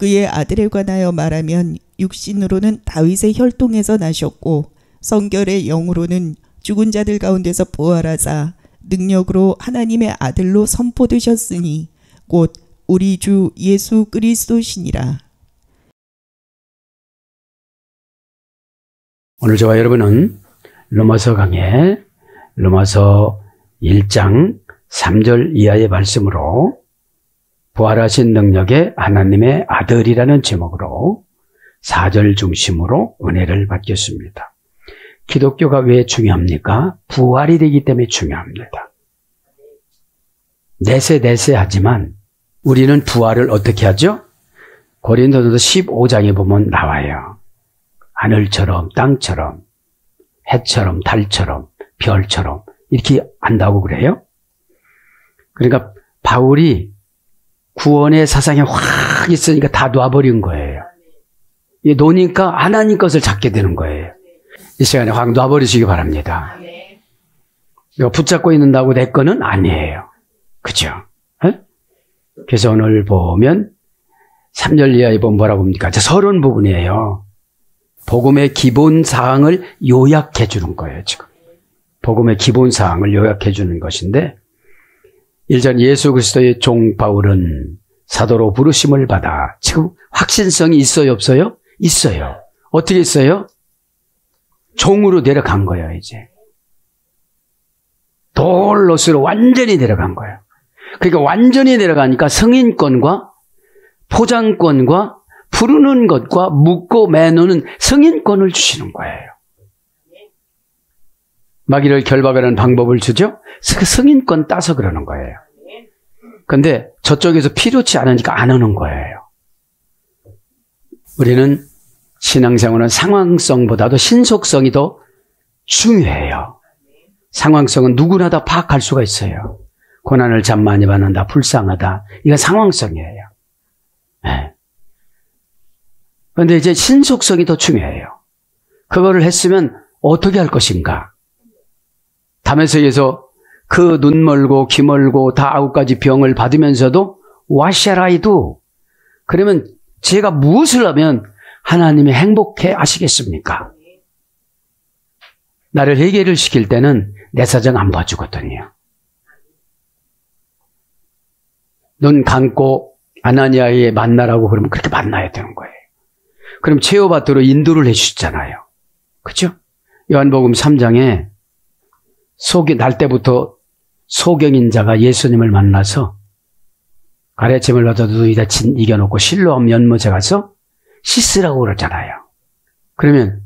그의 아들에 관하여 말하면 육신으로는 다윗의 혈통에서 나셨고 성결의 영으로는 죽은 자들 가운데서 부활하사 능력으로 하나님의 아들로 선포되셨으니 곧 우리 주 예수 그리스도시니라. 오늘 저와 여러분은 로마서 강의 로마서 1장 3절 이하의 말씀으로 부활하신 능력의 하나님의 아들이라는 제목으로 4절 중심으로 은혜를 받겠습니다. 기독교가 왜 중요합니까? 부활이 되기 때문에 중요합니다. 내세 내세 하지만 우리는 부활을 어떻게 하죠? 고린도서 15장에 보면 나와요. 하늘처럼 땅처럼 해처럼 달처럼 별처럼 이렇게 한다고 그래요. 그러니까 바울이 구원의 사상에 확 있으니까 다 놔버린 거예요. 노니까 하나님 것을 찾게 되는 거예요. 이 시간에 확 놔버리시기 바랍니다. 이거 붙잡고 있는다고 내 거는 아니에요. 그죠? 에? 그래서 오늘 보면 3절 이하에 보면 뭐라고 합니까? 저 서론 부분이에요. 복음의 기본 사항을 요약해 주는 거예요, 지금. 복음의 기본 사항을 요약해 주는 것인데 1전 예수 그리스도의 종 바울은 사도로 부르심을 받아 지금 확신성이 있어요, 없어요? 있어요. 어떻게 있어요? 종으로 내려간 거예요, 이제. 돌로스로 완전히 내려간 거예요. 그러니까 완전히 내려가니까 성인권과 포장권과 부르는 것과 묻고 매누는 성인권을 주시는 거예요. 마귀를 결박하는 방법을 주죠? 그 성인권 따서 그러는 거예요. 근데 저쪽에서 필요치 않으니까 안 오는 거예요. 우리는 신앙생활은 상황성보다도 신속성이 더 중요해요. 상황성은 누구나 다 파악할 수가 있어요. 고난을 잠 많이 받는다, 불쌍하다. 이건 상황성이에요. 네. 그런데 이제 신속성이 더 중요해요. 그거를 했으면 어떻게 할 것인가? 담에서에서 그 눈 멀고 귀 멀고 다 아홉 가지 병을 받으면서도 와샤라이도 그러면 제가 무엇을 하면 하나님이 행복해 하시겠습니까? 나를 해결을 시킬 때는 내 사정 안 봐주거든요. 눈 감고 아나니아에 만나라고 그러면 그렇게 만나야 되는 거예요. 그럼 체오바트로 인도를 해주셨잖아요. 그죠? 요한복음 3장에 속이 날 때부터 소경인 자가 예수님을 만나서 가래침을 얻어도 눈이다 이겨놓고 실로암 연못에 가서 씻으라고 그러잖아요. 그러면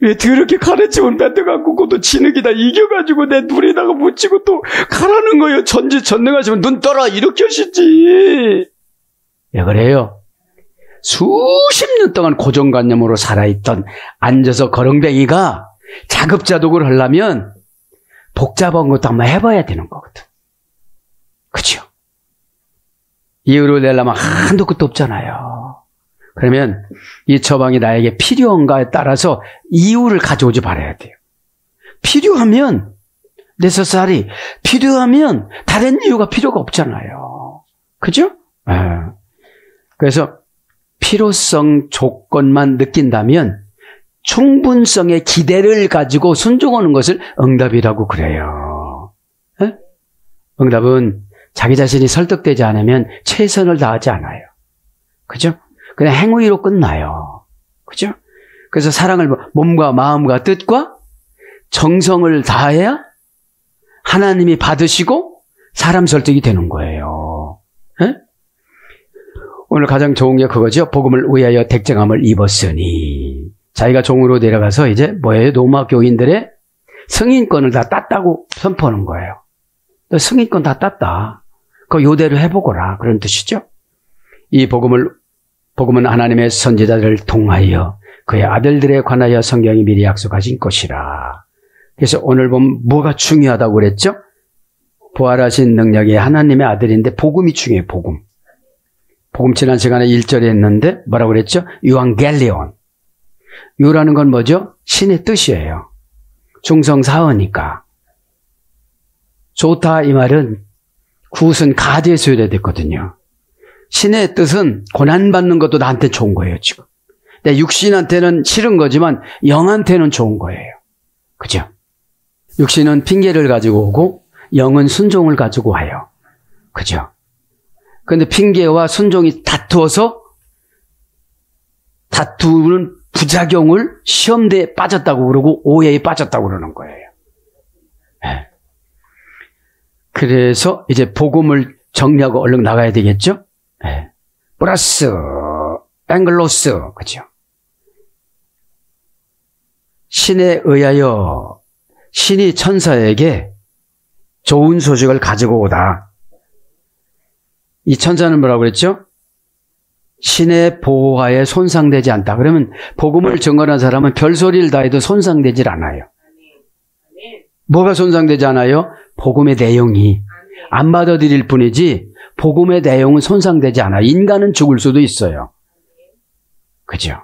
왜 더럽게 가래침을 뱉어갖고 그것도 진흙이다 이겨가지고 내 눈에다가 묻히고 또 가라는 거예요. 전지 전능하시면 눈 떠라 이렇게 하시지. 왜 그래요? 수십 년 동안 고정관념으로 살아있던 앉아서 거렁뱅이가 자급자독을 하려면 복잡한 것도 한번 해봐야 되는 거거든. 그죠? 이유를 내려면 한도 끝도 없잖아요. 그러면 이 처방이 나에게 필요한가에 따라서 이유를 가져오지 말아야 돼요. 필요하면 내 서살이 필요하면 다른 이유가 필요가 없잖아요. 그죠? 네. 그래서 필요성 조건만 느낀다면 충분성의 기대를 가지고 순종하는 것을 응답이라고 그래요. 네? 응답은 자기 자신이 설득되지 않으면 최선을 다하지 않아요. 그죠? 그냥 행위로 끝나요. 그죠? 그래서 사랑을 몸과 마음과 뜻과 정성을 다해야 하나님이 받으시고 사람 설득이 되는 거예요. 네? 오늘 가장 좋은 게 그거죠. 복음을 위하여 택정함을 입었으니 자기가 종으로 내려가서 이제 뭐예요? 노마 교인들의 승인권을 다 땄다고 선포하는 거예요. 승인권 다 땄다. 그 요대로 해보거라 그런 뜻이죠. 이 복음을 복음은 하나님의 선지자들을 통하여 그의 아들들에 관하여 성경이 미리 약속하신 것이라. 그래서 오늘 보면 뭐가 중요하다고 그랬죠? 부활하신 능력이 하나님의 아들인데 복음이 중요해요. 복음. 복음 지난 시간에 1절에 했는데 뭐라고 그랬죠? 유앙겔리온. 유라는 건 뭐죠? 신의 뜻이에요. 중성사어니까. 좋다 이 말은 굿은 가제 수열야 됐거든요. 신의 뜻은 고난받는 것도 나한테 좋은 거예요, 지금. 내 육신한테는 싫은 거지만 영한테는 좋은 거예요. 그죠? 육신은 핑계를 가지고 오고 영은 순종을 가지고 와요. 그죠? 근데 핑계와 순종이 다투어서 다투는 부작용을 시험대에 빠졌다고 그러고 오해에 빠졌다고 그러는 거예요. 네. 그래서 이제 복음을 정리하고 얼른 나가야 되겠죠? 네. 플러스, 앵글로스, 그죠? 신에 의하여 신이 천사에게 좋은 소식을 가지고 오다. 이 천사는 뭐라고 그랬죠? 신의 보호하에 손상되지 않다. 그러면 복음을 증언한 사람은 별소리를 다 해도 손상되질 않아요. 뭐가 손상되지 않아요? 복음의 내용이 안 받아들일 뿐이지 복음의 내용은 손상되지 않아. 인간은 죽을 수도 있어요. 그죠?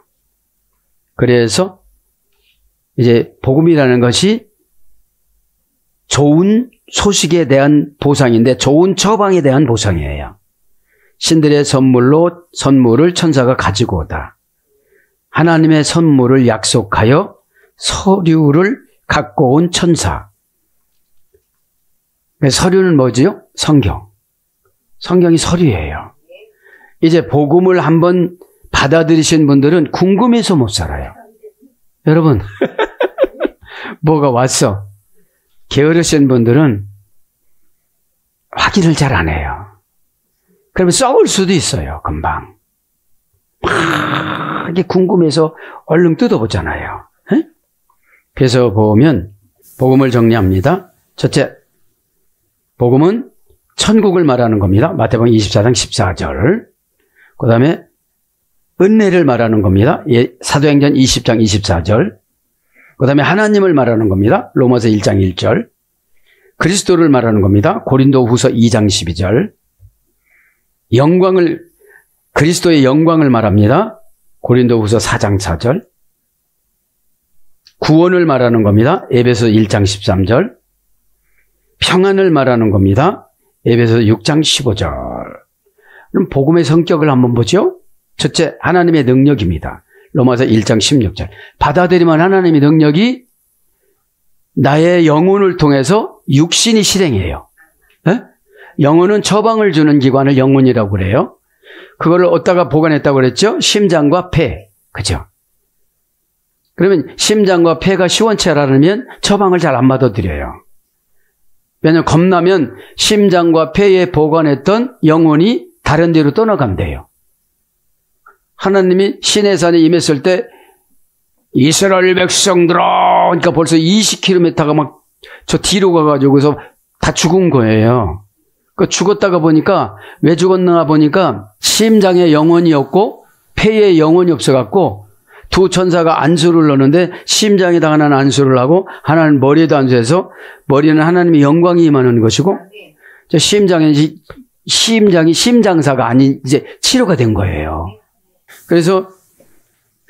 그래서 이제 복음이라는 것이 좋은 소식에 대한 보상인데 좋은 처방에 대한 보상이에요. 신들의 선물로 선물을 천사가 가지고 오다. 하나님의 선물을 약속하여 서류를 갖고 온 천사. 서류는 뭐지요? 성경. 성경이 서류예요. 이제 복음을 한번 받아들이신 분들은 궁금해서 못 살아요. 여러분, 뭐가 왔어. 게으르신 분들은 확인을 잘 안 해요. 그러면 썩을 수도 있어요, 금방. 막 이게 궁금해서 얼른 뜯어보잖아요. 에? 그래서 보면 복음을 정리합니다. 첫째, 복음은 천국을 말하는 겁니다. 마태복음 24장 14절. 그 다음에 은혜를 말하는 겁니다. 예, 사도행전 20장 24절. 그 다음에 하나님을 말하는 겁니다. 로마서 1장 1절. 그리스도를 말하는 겁니다. 고린도 후서 2장 12절. 영광을 그리스도의 영광을 말합니다. 고린도후서 4장 4절. 구원을 말하는 겁니다. 에베소 1장 13절. 평안을 말하는 겁니다. 에베소 6장 15절. 그럼 복음의 성격을 한번 보죠. 첫째, 하나님의 능력입니다. 로마서 1장 16절. 받아들이면 하나님의 능력이 나의 영혼을 통해서 육신이 실행해요. 네? 영혼은 처방을 주는 기관을 영혼이라고 그래요. 그거를 어디다가 보관했다고 그랬죠? 심장과 폐. 그죠? 그러면 심장과 폐가 시원치라면 처방을 잘 안 받아들여요. 왜냐하면 겁나면 심장과 폐에 보관했던 영혼이 다른 데로 떠나간대요. 하나님이 시내산에 임했을 때 이스라엘 백성들아 그러니까 벌써 20km가 막 저 뒤로 가가지고서 다 죽은 거예요. 그 죽었다가 보니까 왜 죽었나 보니까 심장에 영혼이 없고 폐에 영혼이 없어갖고 두 천사가 안수를 넣는데 심장에다 하나는 안수를 하고 하나는 머리에도 안수해서 머리는 하나님의 영광이 임하는 것이고 심장에 심장이 심장사가 아닌 이제 치료가 된 거예요. 그래서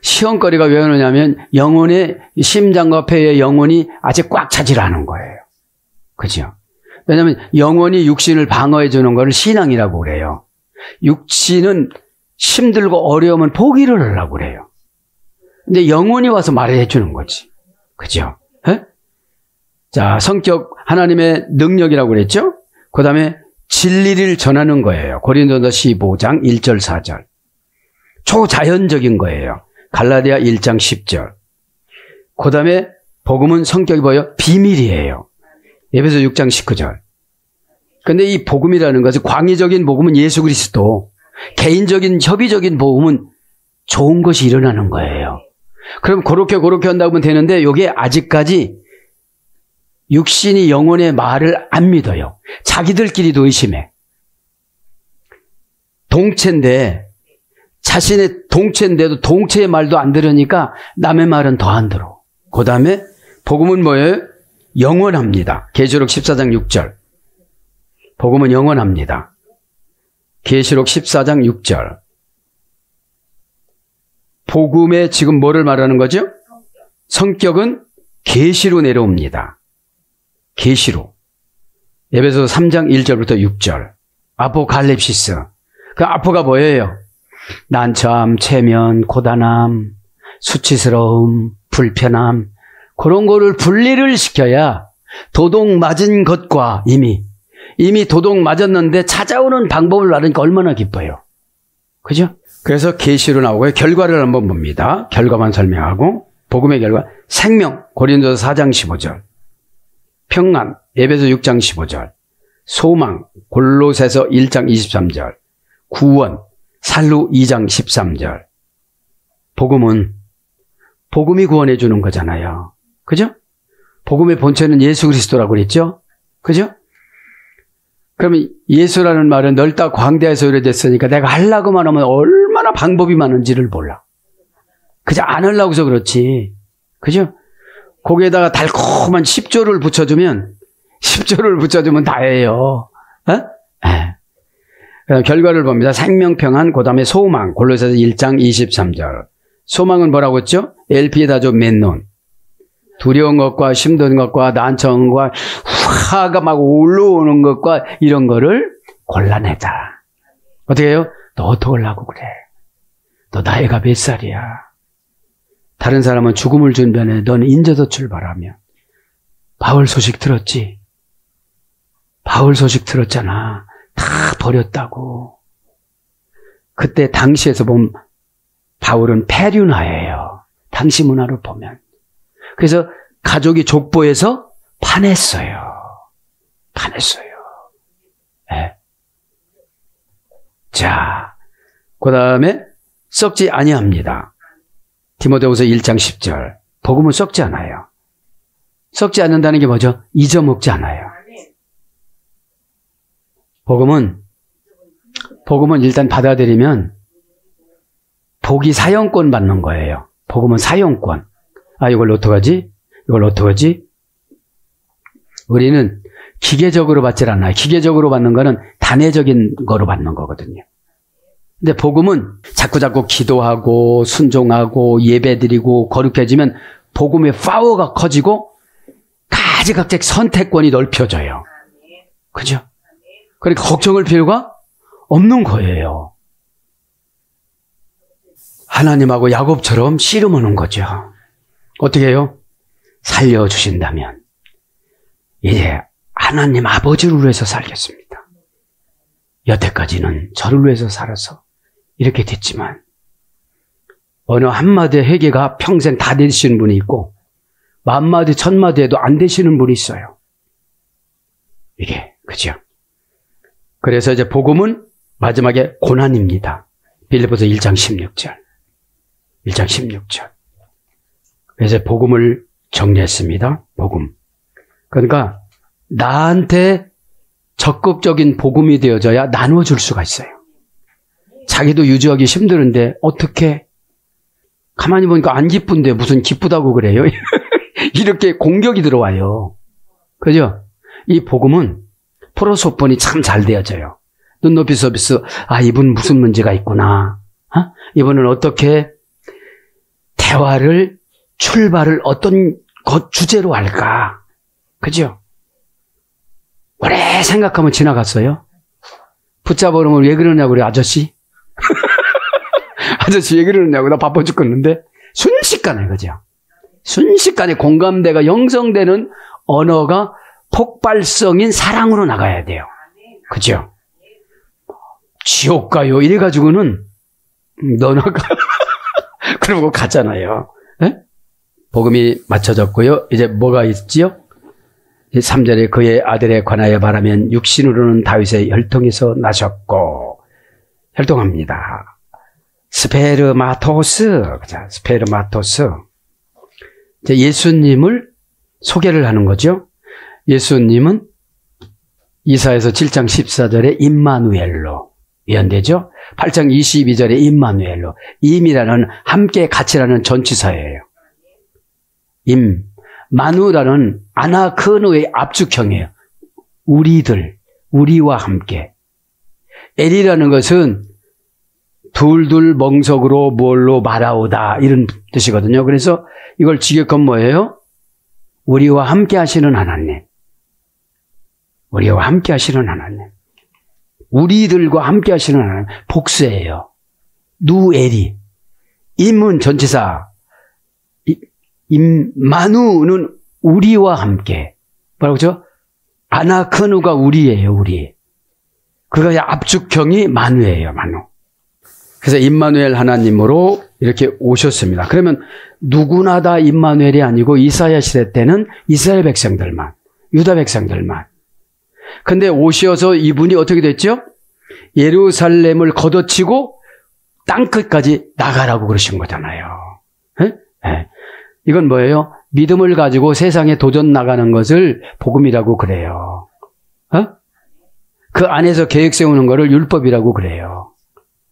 시험거리가 왜 오느냐면 영혼의 심장과 폐의 영혼이 아직 꽉 차질 않은 거예요. 그죠? 왜냐하면 영원히 육신을 방어해 주는 것을 신앙이라고 그래요. 육신은 힘들고 어려우면 포기를 하려고 그래요. 근데 영혼이 와서 말해 주는 거지. 그죠? 에? 자, 성격 하나님의 능력이라고 그랬죠? 그 다음에 진리를 전하는 거예요. 고린도서 15장 1절 4절. 초자연적인 거예요. 갈라디아 1장 10절. 그 다음에 복음은 성격이 뭐예요? 비밀이에요. 예배서 6장 19절. 근데 이 복음이라는 것은 광의적인 복음은 예수 그리스도, 개인적인 협의적인 복음은 좋은 것이 일어나는 거예요. 그럼 그렇게 그렇게 한다고 하면 되는데 이게 아직까지 육신이 영혼의 말을 안 믿어요. 자기들끼리도 의심해. 동체인데 자신의 동체인데도 동체의 말도 안 들으니까 남의 말은 더 안 들어. 그 다음에 복음은 뭐예요? 영원합니다. 계시록 14장 6절. 복음은 영원합니다. 계시록 14장 6절. 복음에 지금 뭐를 말하는 거죠? 성격은 계시로 내려옵니다. 계시로. 예배서 3장 1절부터 6절. 아포칼립시스. 그 아포가 뭐예요? 난처함, 체면, 고단함, 수치스러움, 불편함, 그런 거를 분리를 시켜야 도둑 맞은 것과 이미, 이미 도둑 맞았는데 찾아오는 방법을 알으니까 얼마나 기뻐요. 그죠? 그래서 계시로 나오고요. 결과를 한번 봅니다. 결과만 설명하고, 복음의 결과. 생명, 고린도서 4장 15절. 평안, 예배서 6장 15절. 소망, 골로새서 1장 23절. 구원, 살루 2장 13절. 복음은 복음이 구원해 주는 거잖아요. 그죠? 복음의 본체는 예수 그리스도라고 그랬죠? 그죠? 그러면 예수라는 말은 넓다 광대에서 오래됐으니까 내가 하려고만 하면 얼마나 방법이 많은지를 몰라. 그저 안 하려고 해서 그렇지. 그죠? 거기에다가 달콤한 10조를 붙여주면, 10조를 붙여주면 다예요. 어? 네. 결과를 봅니다. 생명평안, 그 다음에 소망, 골로새서 1장 23절. 소망은 뭐라고 했죠? 엘피에다조 맨논. 두려운 것과 힘든 것과 난처한 화가 막 올라오는 것과 이런 거를 골라내자. 어떻게 해요? 너 어떡하려고 그래? 너 나이가 몇 살이야? 다른 사람은 죽음을 준비하네. 너는 인제도 출발하면. 바울 소식 들었지? 바울 소식 들었잖아. 다 버렸다고. 그때 당시에서 보면 바울은 폐륜하예요. 당시 문화를 보면. 그래서 가족이 족보에서 파냈어요. 파냈어요. 네. 자, 그 다음에 썩지 아니합니다. 디모데후서 1장 10절. 복음은 썩지 않아요. 썩지 않는다는 게 뭐죠? 잊어먹지 않아요. 복음은 복음은 일단 받아들이면 복이 사용권 받는 거예요. 복음은 사용권. 아 이걸 어떡하지? 이걸 어떡하지? 우리는 기계적으로 받질 않아요. 기계적으로 받는 거는 단회적인 거로 받는 거거든요. 근데 복음은 자꾸자꾸 기도하고 순종하고 예배드리고 거룩해지면 복음의 파워가 커지고 가지각색 선택권이 넓혀져요. 그죠? 그러니까 걱정할 필요가 없는 거예요. 하나님하고 야곱처럼 씨름하는 거죠. 어떻게 해요? 살려주신다면 이제 하나님 아버지를 위해서 살겠습니다. 여태까지는 저를 위해서 살아서 이렇게 됐지만 어느 한마디 회개가 평생 다 되시는 분이 있고 만마디 천마디 해도 안 되시는 분이 있어요. 이게 그죠? 그래서 이제 복음은 마지막에 고난입니다. 빌리보서 1장 16절. 1장 16절. 그래서 복음을 정리했습니다. 복음. 그러니까 나한테 적극적인 복음이 되어져야 나눠줄 수가 있어요. 자기도 유지하기 힘드는데 어떻게 가만히 보니까 안 기쁜데 무슨 기쁘다고 그래요? 이렇게 공격이 들어와요. 그죠? 이 복음은 프로소폰이 참 잘 되어져요. 눈높이 서비스, 아, 이분 무슨 문제가 있구나. 어? 이분은 어떻게 대화를, 출발을 어떤 것 주제로 할까? 그죠? 오래 생각하면 지나갔어요. 붙잡아놓으면 왜 그러냐고 그래, 아저씨? 아저씨 왜 그러냐고, 나 바빠 죽겠는데? 순식간에, 그죠? 순식간에 공감대가 형성되는 언어가 폭발성인 사랑으로 나가야 돼요. 그죠? 지옥 가요. 이래가지고는, 너나가. 그러고 가잖아요. 네? 복음이 맞춰졌고요. 이제 뭐가 있지요? 3절에 그의 아들에 관하여 말하면 육신으로는 다윗의 혈통에서 나셨고, 혈통합니다. σπέρματος, σπέρματος. 예수님을 소개를 하는 거죠. 예수님은 이사야서 7장 14절에 임마누엘로 예언되죠. 8장 22절에 임마누엘로 עם이라는 함께 같이라는 전치사예요. 임 마누라는 아나크노의 압축형이에요. 우리들 우리와 함께 엘이라는 것은 둘둘 멍석으로 뭘로 말아오다 이런 뜻이거든요. 그래서 이걸 직역한 뭐예요? 우리와 함께 하시는 하나님. 우리와 함께 하시는 하나님. 우리들과 함께 하시는 하나님. 복수예요. 누에리. 임은 전치사. 임마누는 우리와 함께. 뭐라고 죠 아나크누가 우리예요, 우리. 그가 압축형이 만우예요, 만우. 그래서 임마누엘 하나님으로 이렇게 오셨습니다. 그러면 누구나 다 임마누엘이 아니고 이사야 시대 때는 이스라엘 백성들만, 유다 백성들만. 근데 오셔서 이분이 어떻게 됐죠? 예루살렘을 걷어치고 땅끝까지 나가라고 그러신 거잖아요. 네? 네. 이건 뭐예요? 믿음을 가지고 세상에 도전 나가는 것을 복음이라고 그래요. 어? 그 안에서 계획 세우는 것을 율법이라고 그래요.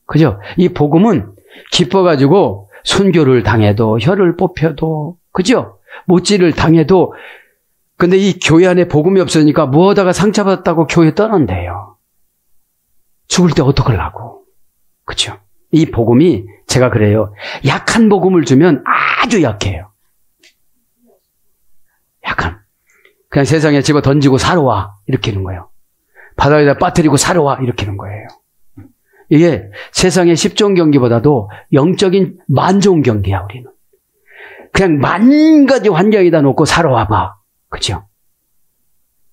그죠? 이 복음은 기뻐가지고 순교를 당해도 혀를 뽑혀도 그죠? 못질을 당해도 근데 이 교회 안에 복음이 없으니까 무엇다가 상처받았다고 교회 떠난대요. 죽을 때 어떡하려고. 그죠? 이 복음이 제가 그래요. 약한 복음을 주면 아주 약해요. 약한. 그냥 세상에 집어 던지고 살아와. 이렇게 하는 거예요. 바다에다 빠뜨리고 살아와. 이렇게 하는 거예요. 이게 세상의 10종 경기보다도 영적인 만종 경기야, 우리는. 그냥 만 가지 환경에다 놓고 살아와봐. 그죠?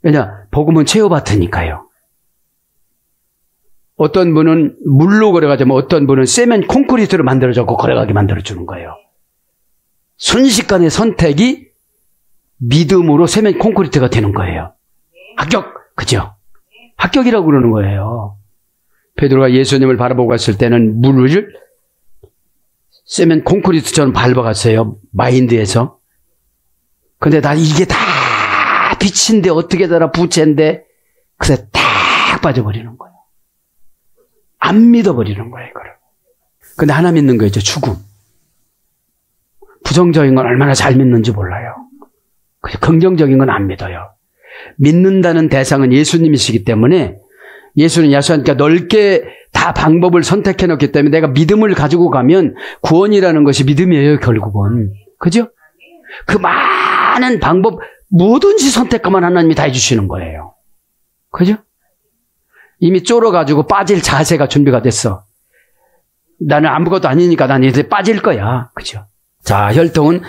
왜냐, 복음은 체어바트니까요. 어떤 분은 물로 걸어가자면 어떤 분은 세면 콘크리트로 만들어졌고 걸어가게 만들어주는 거예요. 순식간의 선택이 믿음으로 세면 콘크리트가 되는 거예요. 합격! 그죠? 합격이라고 그러는 거예요. 베드로가 예수님을 바라보고 갔을 때는 물을 세면 콘크리트처럼 밟아갔어요. 마인드에서. 근데 나 이게 다 빛인데 어떻게 달아 부채인데 그래서 딱 빠져버리는 거예요. 안 믿어버리는 거예요, 이거를. 근데 하나 믿는 거죠, 죽음. 부정적인 건 얼마나 잘 믿는지 몰라요. 긍정적인 건 안 믿어요. 믿는다는 대상은 예수님이시기 때문에 예수는 야수하니까 넓게 다 방법을 선택해 놓기 때문에 내가 믿음을 가지고 가면 구원이라는 것이 믿음이에요, 결국은. 그죠? 그 많은 방법, 뭐든지 선택하면 하나님이 다 해주시는 거예요. 그죠? 이미 쫄아가지고 빠질 자세가 준비가 됐어. 나는 아무것도 아니니까 난 이제 빠질 거야. 그죠? 자, 혈통은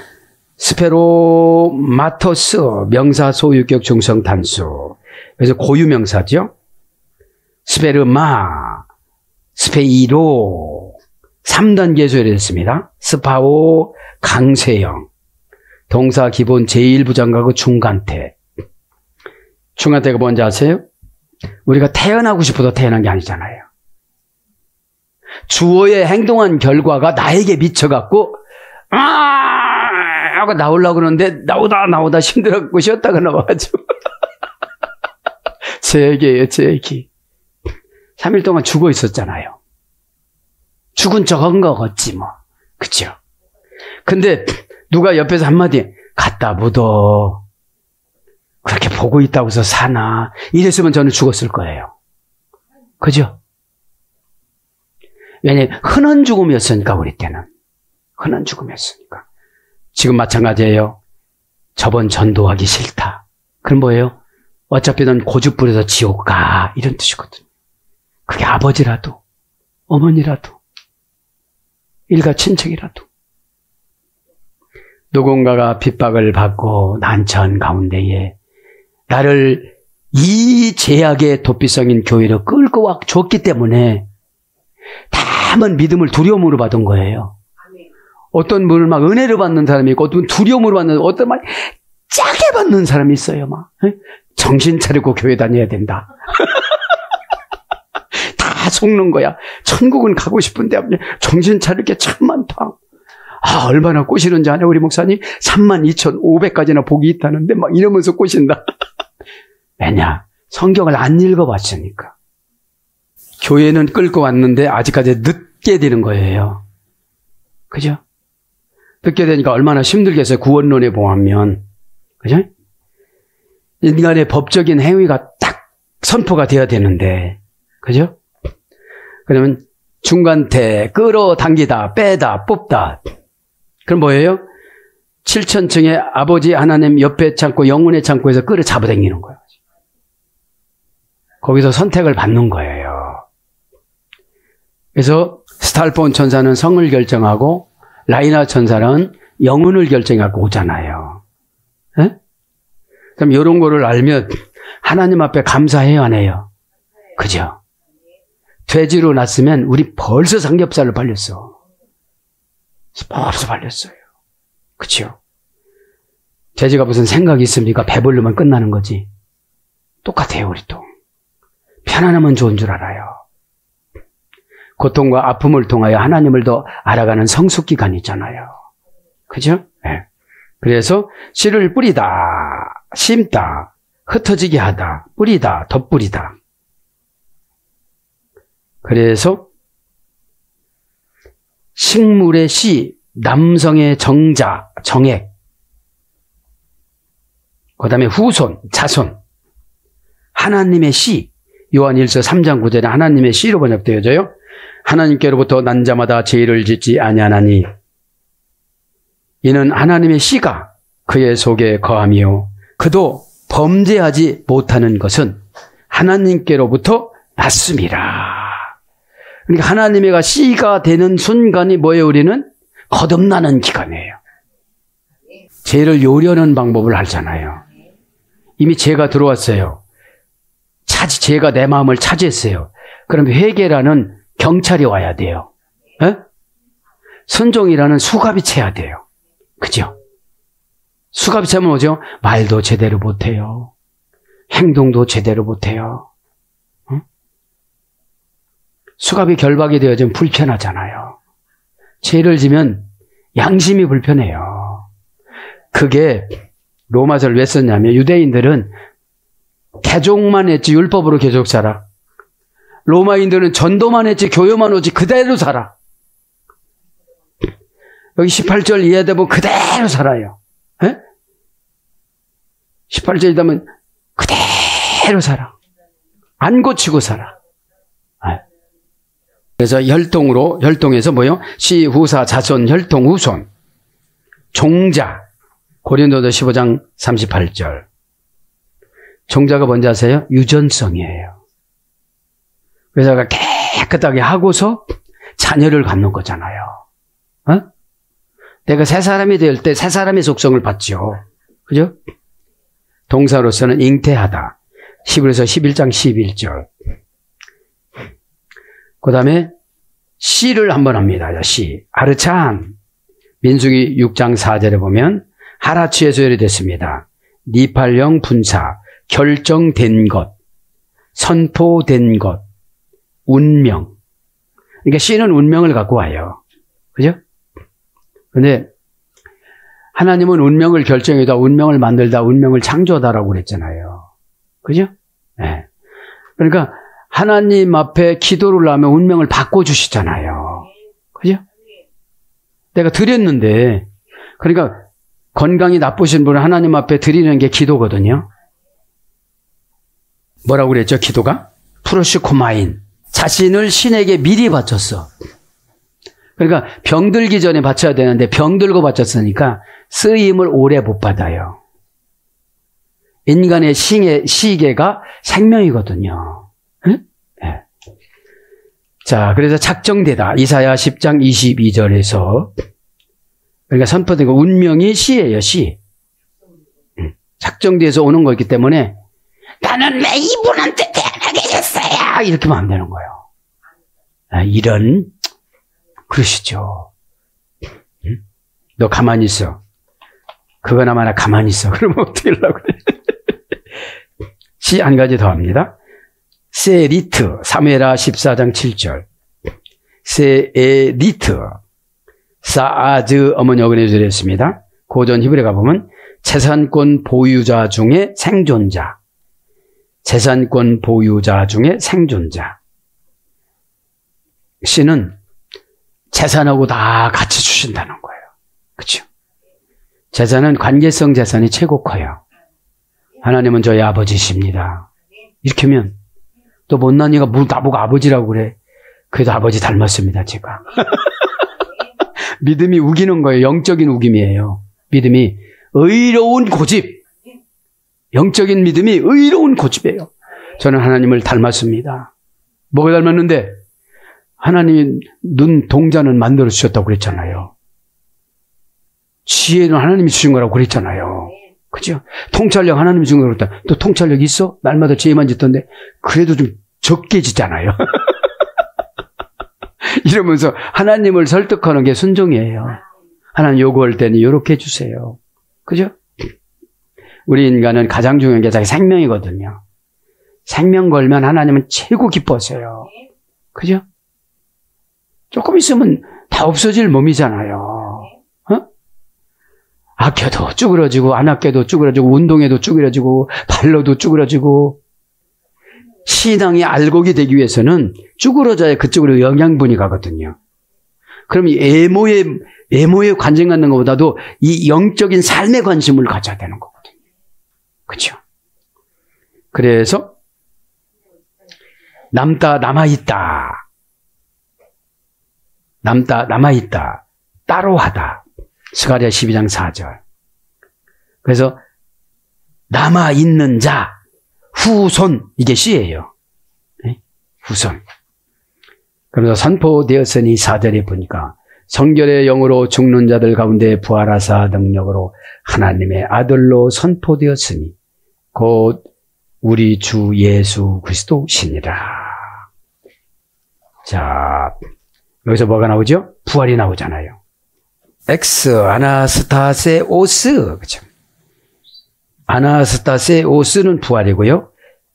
스페로마토스, 명사 소유격 중성 단수. 그래서 고유 명사죠. σπέρμα, σπείρω 3단계 소열했습니다. σπάω, 강세형. 동사 기본 제1부정과거 중간태. 중간태가 뭔지 아세요? 우리가 태어나고 싶어도 태어난 게 아니잖아요. 주어의 행동한 결과가 나에게 미쳐갖고, 아! 하고 나오려고 그러는데, 나오다, 나오다 힘들어갖고 쉬었다가 나와가지고. 제 얘기예요, 제 얘기. 3일 동안 죽어 있었잖아요. 죽은 척 한 거겠지, 뭐. 그쵸? 근데, 누가 옆에서 한마디, 갖다 묻어. 그렇게 보고 있다고 해서 사나. 이랬으면 저는 죽었을 거예요. 그죠? 왜냐면 흔한 죽음이었으니까 우리 때는. 흔한 죽음이었으니까. 지금 마찬가지예요. 저번 전도하기 싫다. 그럼 뭐예요? 어차피 넌 고집 부려서 지옥 가. 이런 뜻이거든요. 그게 아버지라도, 어머니라도, 일가 친척이라도. 누군가가 핍박을 받고 난처한 가운데에 나를 이 제약의 도피성인 교회로 끌고 와 줬기 때문에 다만 믿음을 두려움으로 받은 거예요. 어떤 분을 막 은혜로 받는 사람이 있고 어떤 두려움으로 받는 어떤 막 짜게 받는 사람이 있어요. 막 정신 차리고 교회 다녀야 된다. 다 속는 거야. 천국은 가고 싶은데 정신 차릴 게 참 많다. 아, 얼마나 꼬시는지 아냐, 우리 목사님? 32,500까지나 복이 있다는데 막 이러면서 꼬신다. 왜냐? 성경을 안 읽어봤으니까. 교회는 끌고 왔는데 아직까지 늦게 되는 거예요. 그죠? 늦게 되니까 얼마나 힘들겠어요. 구원론에 보면. 그죠? 인간의 법적인 행위가 딱 선포가 돼야 되는데. 그죠? 그러면 중간태, 끌어당기다, 빼다, 뽑다. 그럼 뭐예요? 7천층의 아버지 하나님 옆에 창고, 영혼의 창고에서 끌어 잡아당기는 거예요. 거기서 선택을 받는 거예요. 그래서 스탈폰 천사는 성을 결정하고 라이나 천사는 영혼을 결정하고 오잖아요. 에? 그럼 이런 거를 알면 하나님 앞에 감사해요, 안 해요? 그죠? 돼지로 났으면 우리 벌써 삼겹살을 발렸어. 벌써 발렸어요. 그죠? 돼지가 무슨 생각이 있습니까? 배부르면 끝나는 거지. 똑같아요, 우리 또. 편안하면 좋은 줄 알아요. 고통과 아픔을 통하여 하나님을 더 알아가는 성숙 기간이잖아요. 그죠? 네. 그래서 씨를 뿌리다, 심다, 흩어지게 하다, 뿌리다, 덧뿌리다. 그래서 식물의 씨, 남성의 정자, 정액, 그 다음에 후손, 자손, 하나님의 씨, 요한 1서 3장 9절에 하나님의 씨로 번역되어져요. 하나님께로부터 난 자마다 죄를 짓지 아니하나니 이는 하나님의 씨가 그의 속에 거함이요 그도 범죄하지 못하는 것은 하나님께로부터 났습니다. 그러니까 하나님의가 씨가 되는 순간이 뭐예요? 우리는 거듭나는 기간이에요. 죄를 요려는 방법을 알잖아요. 이미 죄가 들어왔어요. 차지 죄가 내 마음을 차지했어요. 그럼 회개라는 경찰이 와야 돼요. 에? 선종이라는 수갑이 채야 돼요. 그죠? 수갑이 채면 뭐죠? 말도 제대로 못해요. 행동도 제대로 못해요. 응? 수갑이 결박이 되어지면 불편하잖아요. 죄를 지면 양심이 불편해요. 그게 로마서를 왜 썼냐면 유대인들은 개종만 했지 율법으로 계속 살아. 로마인들은 전도만 했지 교회만 오지 그대로 살아. 여기 18절 이해되면 그대로 살아요. 에? 18절이 되면 그대로 살아. 안 고치고 살아. 에? 그래서 혈통으로, 혈통에서 뭐요? 시, 후사, 자손, 혈통, 후손. 종자. 고린도서 15장 38절. 종자가 뭔지 아세요? 유전성이에요. 그래서 깨끗하게 하고서 자녀를 갖는 거잖아요. 어? 내가 새 사람이 될 때 새 사람의 속성을 받죠. 그죠? 동사로서는 잉태하다. 11에서 11장 11절. 그 다음에 씨를 한번 합니다. 씨. 아르찬. 민수기 6장 4절에 보면 하라치에서 열이 됐습니다. 니팔령 분사. 결정된 것. 선포된 것. 운명. 그러니까 씨는 운명을 갖고 와요. 그죠? 근데 하나님은 운명을 결정해다, 운명을 만들다, 운명을 창조하다라고 그랬잖아요. 그죠? 네. 그러니까 하나님 앞에 기도를 하면 운명을 바꿔주시잖아요. 그죠? 내가 드렸는데, 그러니까 건강이 나쁘신 분은 하나님 앞에 드리는 게 기도거든요. 뭐라고 그랬죠, 기도가? 프로시코마인. 자신을 신에게 미리 바쳤어. 그러니까 병들기 전에 바쳐야 되는데 병들고 바쳤으니까 쓰임을 오래 못 받아요. 인간의 시계, 시계가 생명이거든요. 네? 네. 자, 그래서 작정되다. 이사야 10장 22절에서 그러니까 선포된 거 운명이 시예요, 시. 작정돼서 오는 거기 때문에 나는 왜 이분한테 됐어요? 이렇게 하면 안 되는 거예요. 아, 이런 그러시죠. 응? 너 가만히 있어. 그거나마나 가만히 있어. 그러면 어떻게 하려고 그래? 시 한 가지 더 합니다. 세리트, 사무엘하 14장 7절. 세에리트, 사아즈 어머니 어근에 드렸습니다. 고전 히브리 가 보면 재산권 보유자 중에 생존자. 재산권 보유자 중에 생존자. 씨는 재산하고 다 같이 주신다는 거예요. 그렇죠? 재산은 관계성 재산이 최고 커요. 하나님은 저희 아버지십니다. 이렇게 하면 또 못난 이가 뭐 나보고 아버지라고 그래. 그래도 아버지 닮았습니다, 제가. 믿음이 우기는 거예요. 영적인 우김이에요. 믿음이 의로운 고집. 영적인 믿음이 의로운 고집이에요. 저는 하나님을 닮았습니다. 뭐가 닮았는데? 하나님이 눈 동자는 만들어 주셨다고 그랬잖아요. 지혜는 하나님이 주신 거라고 그랬잖아요. 그죠? 통찰력 하나님이 주신 거라고 그랬다. 또 통찰력 있어? 날마다 지혜만 짓던데 그래도 좀 적게 짓잖아요. 이러면서 하나님을 설득하는 게 순종이에요. 하나님 요구할 때는 이렇게 해주세요. 그죠? 우리 인간은 가장 중요한 게 자기 생명이거든요. 생명 걸면 하나님은 최고 기뻐하세요. 그죠? 조금 있으면 다 없어질 몸이잖아요. 어? 아껴도 쭈그러지고, 안 아껴도 쭈그러지고, 운동에도 쭈그러지고, 발로도 쭈그러지고, 신앙이 알곡이 되기 위해서는 쭈그러져야 그쪽으로 영양분이 가거든요. 그럼 애모에, 애모에 관심 갖는 것보다도 이 영적인 삶에 관심을 가져야 되는 거거든요. 그죠? 그래서, 남다, 남아 있다. 남다, 남아 있다. 따로 하다. 스가랴 12장 4절. 그래서, 남아 있는 자, 후손, 이게 시예요. 네? 후손. 그래서 선포되었으니 4절에 보니까 성결의 영으로 죽은 자들 가운데 부활하사 능력으로 하나님의 아들로 선포되었으니 곧 우리 주 예수 그리스도시니라. 자, 여기서 뭐가 나오죠? 부활이 나오잖아요. ἐξ ἀναστάσεως 그죠? 아나스타세 오스는 부활이고요.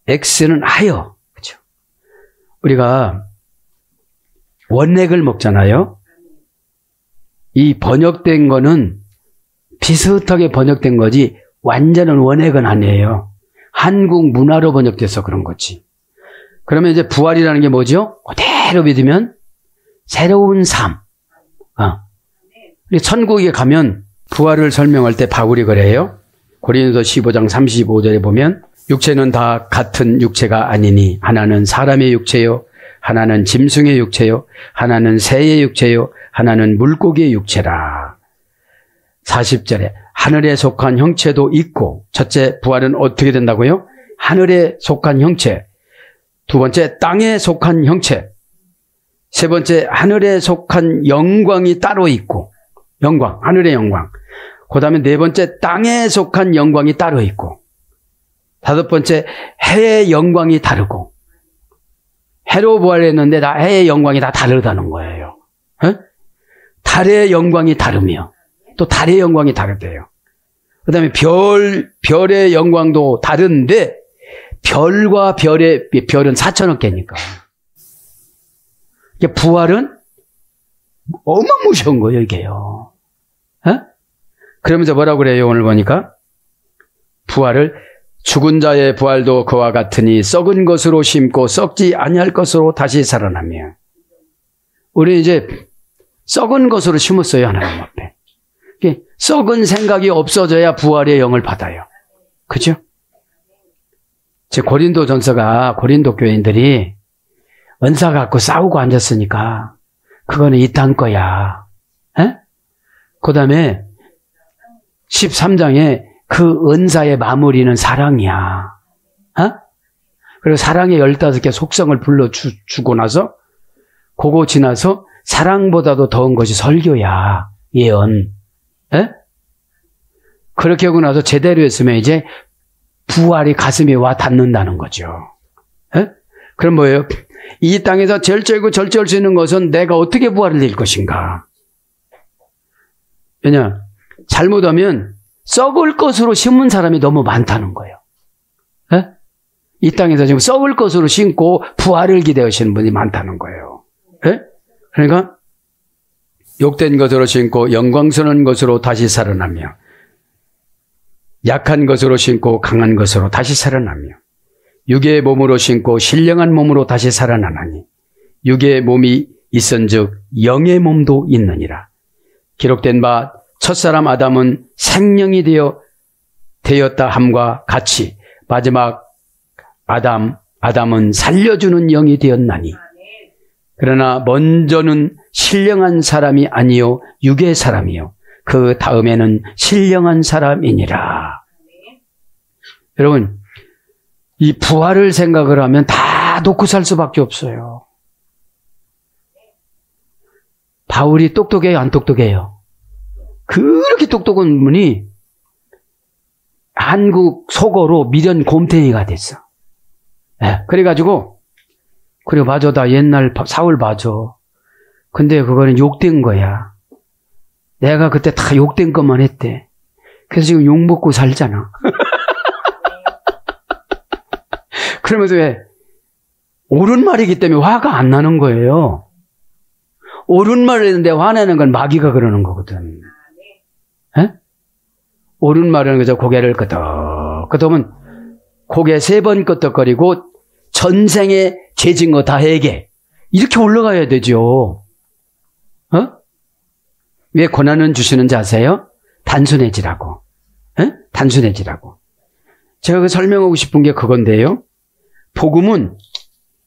엑스는 하여 그죠? 우리가 원액을 먹잖아요. 이 번역된 거는 비슷하게 번역된 거지 완전한 원액은 아니에요. 한국 문화로 번역돼서 그런 거지. 그러면 이제 부활이라는 게 뭐죠? 그대로 믿으면 새로운 삶. 어. 천국에 가면 부활을 설명할 때 바울이 그래요. 고린도 15장 35절에 보면 육체는 다 같은 육체가 아니니 하나는 사람의 육체요 하나는 짐승의 육체요 하나는 새의 육체요 하나는 물고기의 육체라. 40절에 하늘에 속한 형체도 있고 첫째 부활은 어떻게 된다고요? 하늘에 속한 형체. 두 번째 땅에 속한 형체. 세 번째 하늘에 속한 영광이 따로 있고 영광, 하늘의 영광. 그 다음에 네 번째, 땅에 속한 영광이 따로 있고, 다섯 번째, 해의 영광이 다르고, 해로 부활했는데 다 해의 영광이 다 다르다는 거예요. 에? 달의 영광이 다르며, 또 달의 영광이 다르대요. 그 다음에 별, 별의 영광도 다른데, 별과 별의, 별은 4천억 개니까. 부활은 어마무시한 거예요, 이게요. 에? 그러면서 뭐라고 그래요, 오늘 보니까? 부활을 죽은 자의 부활도 그와 같으니 썩은 것으로 심고 썩지 아니할 것으로 다시 살아나며. 우리 이제 썩은 것으로 심었어요, 하나님 앞에. 썩은 생각이 없어져야 부활의 영을 받아요. 그죠? 제 고린도 전서가 고린도 교인들이 은사 갖고 싸우고 앉았으니까 그거는 이딴 거야. 그 다음에 13장에 그 은사의 마무리는 사랑이야. 어? 그리고 사랑의 15개 속성을 불러주고 나서 그거 지나서 사랑보다도 더운 것이 설교야. 예언. 에? 그렇게 하고 나서 제대로 했으면 이제 부활이 가슴에 와 닿는다는 거죠. 에? 그럼 뭐예요? 이 땅에서 절제고 절제할 수 있는 것은 내가 어떻게 부활을 낼 것인가? 왜냐? 잘못하면 썩을 것으로 심은 사람이 너무 많다는 거예요. 에? 이 땅에서 지금 썩을 것으로 심고 부활을 기대하시는 분이 많다는 거예요. 에? 그러니까 욕된 것으로 심고 영광스러운 것으로 다시 살아나며 약한 것으로 심고 강한 것으로 다시 살아나며 육의 몸으로 심고 신령한 몸으로 다시 살아나나니 육의 몸이 있은즉 영의 몸도 있느니라. 기록된 바 첫사람 아담은 생명이 되어 되었다 함과 같이 마지막 아담 아담은 살려주는 영이 되었나니 그러나 먼저는 신령한 사람이 아니요 육의 사람이요 그 다음에는 신령한 사람이니라. 여러분 이 부활을 생각을 하면 다 놓고 살 수밖에 없어요. 바울이 똑똑해요, 안 똑똑해요? 그렇게 똑똑한 분이 한국 속어로 미련 곰탱이가 됐어. 네, 그래가지고, 그래, 맞아. 나 옛날 사울 맞아. 근데 그거는 욕된 거야. 내가 그때 다 욕된 것만 했대. 그래서 지금 욕 먹고 살잖아. 그러면서 왜 옳은 말이기 때문에 화가 안 나는 거예요. 옳은 말을 했는데 화내는 건 마귀가 그러는 거거든. 에? 옳은 말은 그저 고개를 끄덕 끄덕으면 고개 세 번 끄덕거리고 전생에 죄진 거 다 해게 이렇게 올라가야 되죠. 어? 왜 고난은 주시는지 아세요? 단순해지라고. 에? 단순해지라고. 제가 그 설명하고 싶은 게 그건데요. 복음은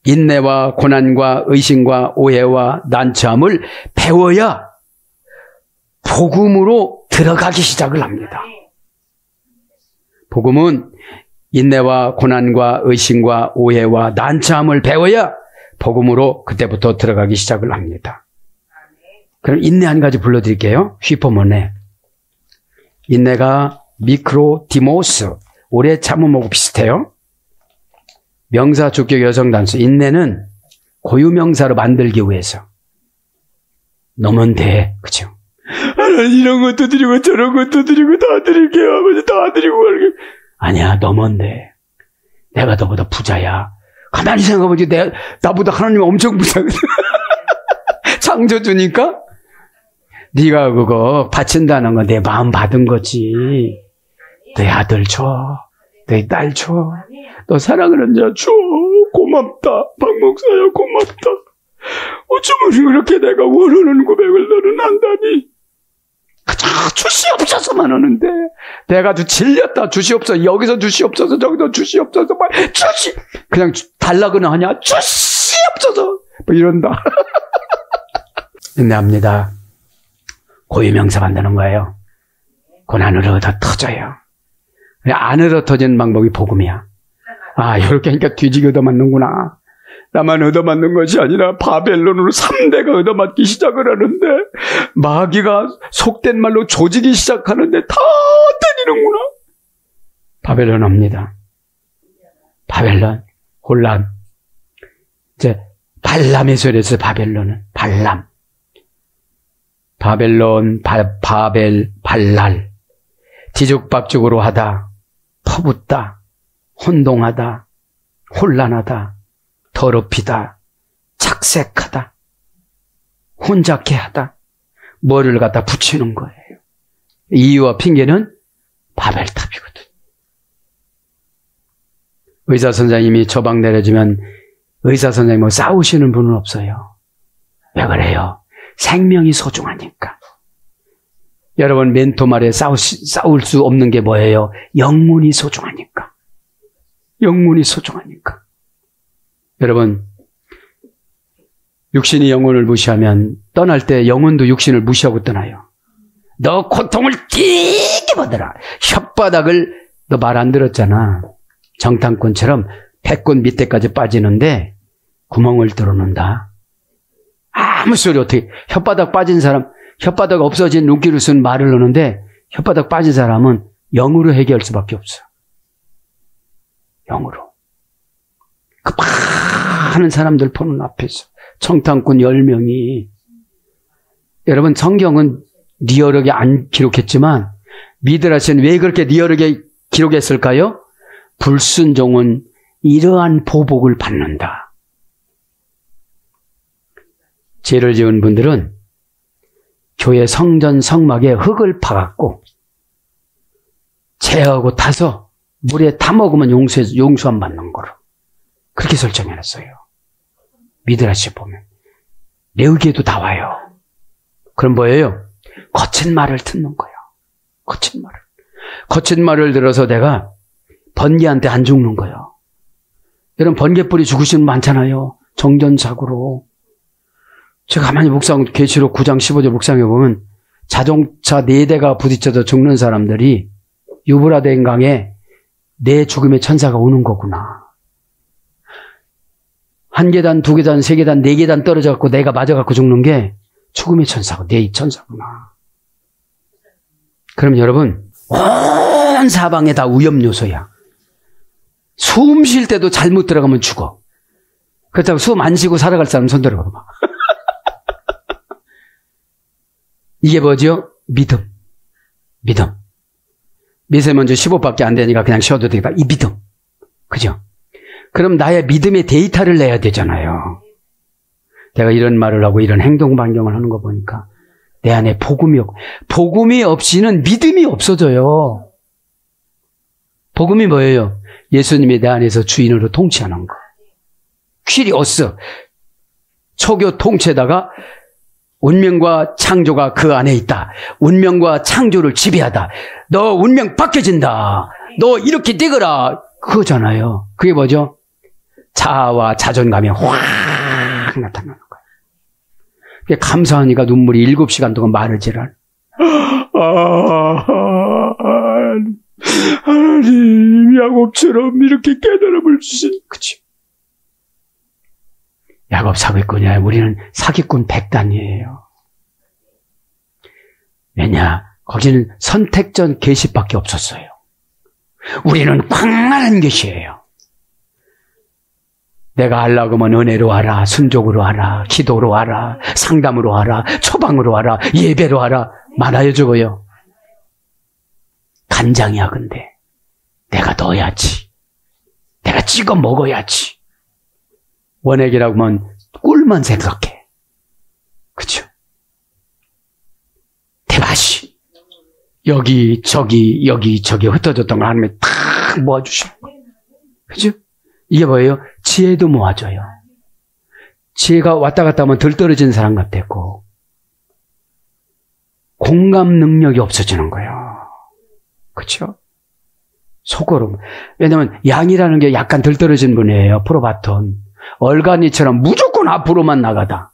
인내와 고난과 의심과 오해와 난처함을 배워야 복음으로 들어가기 시작을 합니다. 복음은 인내와 고난과 의심과 오해와 난처함을 배워야 복음으로 그때부터 들어가기 시작을 합니다. 그럼 인내 한 가지 풀어드릴게요. ὑπομονή. 인내가 μακροθύμως, 오래 참음하고 비슷해요. 명사 주격 여성 단수 인내는 고유 명사로 만들기 위해서 너면 돼. 그죠? 하나님 이런 것도 드리고 저런 것도 드리고 다 드릴게요. 아버지 다 드리고 가게. 아니야, 너면 돼. 내가 너보다 부자야. 가만히 생각해보지. 내, 나보다 하나님 엄청 부자거든. 창조주니까? 네가 그거 바친다는 건 내 마음 받은 거지. 내 아들 줘. 내 딸 줘. 너 사랑하는 자 줘. 고맙다. 박 목사야 고맙다. 어쩌면 그렇게 내가 원하는 고백을 너는 안다니. 그저 주시옵소서만 하는데 내가 주 질렸다 주시옵소서 여기서 주시옵소서 저기서 주시옵소서 막 주시 그냥 달라고는 하냐 주시옵소서 뭐 이런다 인내합니다 고유명사 만드는 거예요 고난으로 얻어 터져요 안으로 터지는 방법이 복음이야 아 이렇게 하니까 뒤지게 얻어맞는구나 나만 얻어맞는 것이 아니라 바벨론으로 3대가 얻어맞기 시작을 하는데 마귀가 속된 말로 조지기 시작하는데 다 때리는구나. 바벨론 옵니다. 바벨론, 혼란. 이제 발람의 소리에서 바벨론은 발람. 바벨론, 바, 바벨, 발랄. 뒤죽박죽으로 하다, 퍼붓다, 혼동하다, 혼란하다, 더럽히다, 착색하다, 혼잡게 하다, 뭐를 갖다 붙이는 거예요. 이유와 핑계는 바벨탑이거든. 의사 선생님이 처방 내려주면 의사 선생님과 뭐 싸우시는 분은 없어요. 왜 그래요? 생명이 소중하니까. 여러분 멘토 말에 싸울 수 없는 게 뭐예요? 영문이 소중하니까. 영문이 소중하니까. 여러분, 육신이 영혼을 무시하면 떠날 때 영혼도 육신을 무시하고 떠나요. 너 고통을 되게 받아라. 혓바닥을 너 말 안 들었잖아. 정탐꾼처럼 배꼽 밑에까지 빠지는데 구멍을 뚫어놓는다. 아무 소리 어떻게 혓바닥 빠진 사람 혓바닥 없어진 눈길을 쓴 말을 넣는데 혓바닥 빠진 사람은 영으로 해결할 수밖에 없어. 영으로. 그 많은 사람들 보는 앞에서 청탄꾼 10명이 여러분 성경은 리얼하게 안 기록했지만 미드라시는 왜 그렇게 리얼하게 기록했을까요? 불순종은 이러한 보복을 받는다. 죄를 지은 분들은 교회 성전 성막에 흙을 파갖고 재하고 타서 물에 타먹으면 용서, 용서안 받는 거로. 그렇게 설정해놨어요. 미드라시 보면. 레우기에도 나와요. 그럼 뭐예요? 거친 말을 듣는 거예요. 거친 말을. 거친 말을 들어서 내가 번개한테 안 죽는 거예요. 여러분 번개불이 죽으시는 많잖아요. 정전사고로. 제가 가만히 묵상, 계시록 9장 15절 묵상해 보면 자동차 4대가 부딪혀서 죽는 사람들이 유브라덴 강에 내 죽음의 천사가 오는 거구나. 한 계단, 두 계단, 세 계단, 네 계단 떨어져 갖고 내가 맞아 갖고 죽는 게 죽음의 천사고 내 천사구나. 그럼 여러분 온 사방에 다 위험 요소야. 숨 쉴 때도 잘못 들어가면 죽어. 그렇다고 숨 안 쉬고 살아갈 사람 손 들어봐. 이게 뭐죠? 믿음. 믿음. 미세먼지 15밖에 안 되니까 그냥 쉬어도 되겠다. 이 믿음. 그죠? 그럼 나의 믿음의 데이터를 내야 되잖아요. 내가 이런 말을 하고 이런 행동 반경을 하는 거 보니까 내 안에 복음이 없고, 복음이 없이는 믿음이 없어져요. 복음이 뭐예요? 예수님이 내 안에서 주인으로 통치하는 거. 퀴리오스. 초교 통치에다가 운명과 창조가 그 안에 있다. 운명과 창조를 지배하다. 너 운명 바뀌어진다. 너 이렇게 되거라. 그거잖아요. 그게 뭐죠? 자아와 자존감이 확 나타나는 거예요. 감사하니까 눈물이 일곱 시간 동안 말을 지랄. 아, 하나님, 야곱처럼 이렇게 깨달음을 주신, 그치? 야곱 사기꾼이야. 우리는 사기꾼 백단이에요. 왜냐? 거기는 선택전 계시밖에 없었어요. 우리는 광활한 계시예요. 내가 하려고 하면 은혜로 하라, 순종으로 하라, 기도로 하라, 상담으로 하라, 처방으로 하라, 예배로 하라, 많아요, 적어요. 간장이야, 근데. 내가 넣어야지. 내가 찍어 먹어야지. 원액이라고 하면 꿀만 생각해. 그쵸? 대맛이. 여기, 저기, 여기, 저기 흩어졌던 걸 하나님이 탁 모아주시는 거. 그죠? 이게 뭐예요? 지혜도 모아줘요. 지혜가 왔다 갔다 하면 덜 떨어진 사람 같았고, 공감 능력이 없어지는 거예요. 그쵸? 속으로. 왜냐면 양이라는 게 약간 덜 떨어진 분이에요. 프로바톤. 얼간이처럼 무조건 앞으로만 나가다.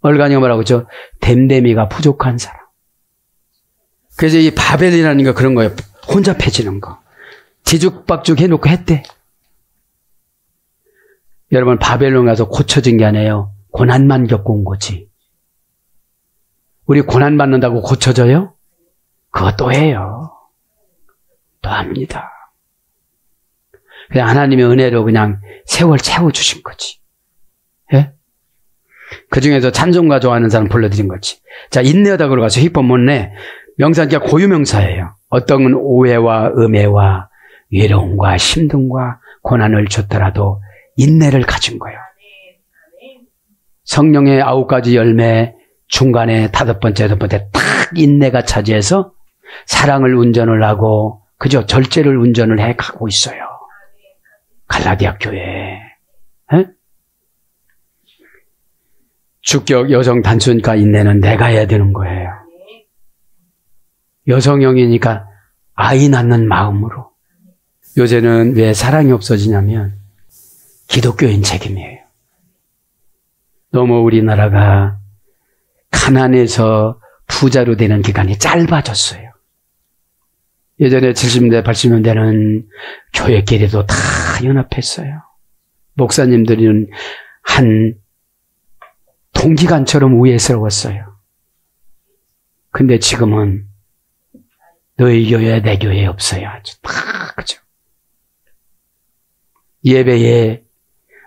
얼간이가 뭐라고 그죠? 댐댐이가 부족한 사람. 그래서 이 바벨이라는 게 그런 거예요. 혼잡해지는 거. 지죽박죽 해놓고 했대. 여러분 바벨론 가서 고쳐진 게 아니에요. 고난만 겪고 온 거지. 우리 고난 받는다고 고쳐져요? 그것도 해요. 또 합니다. 그냥 하나님의 은혜로 그냥 세월 채워주신 거지. 예? 그 중에서 찬송가 좋아하는 사람 불러드린 거지. 자, 인내하다 그러 가서 히법 못 내. 명사니까 고유명사예요. 어떤 건 오해와 음해와 외로움과 힘듦과 고난을 줬더라도 인내를 가진 거예요. 성령의 아홉 가지 열매 중간에 다섯 번째, 여섯 번째 딱 인내가 차지해서 사랑을 운전을 하고 그저 절제를 운전을 해 가고 있어요. 갈라디아 교회. 에? 주격 여성 단순가 인내는 내가 해야 되는 거예요. 여성형이니까 아이 낳는 마음으로. 요새는 왜 사랑이 없어지냐면 기독교인 책임이에요. 너무 우리나라가 가난해서 부자로 되는 기간이 짧아졌어요. 예전에 70년대, 80년대는 교회끼리도 다 연합했어요. 목사님들은 한 동기간처럼 우애스러웠어요. 근데 지금은 너희 교회, 내 교회 없어요. 아주 다, 그죠? 예배에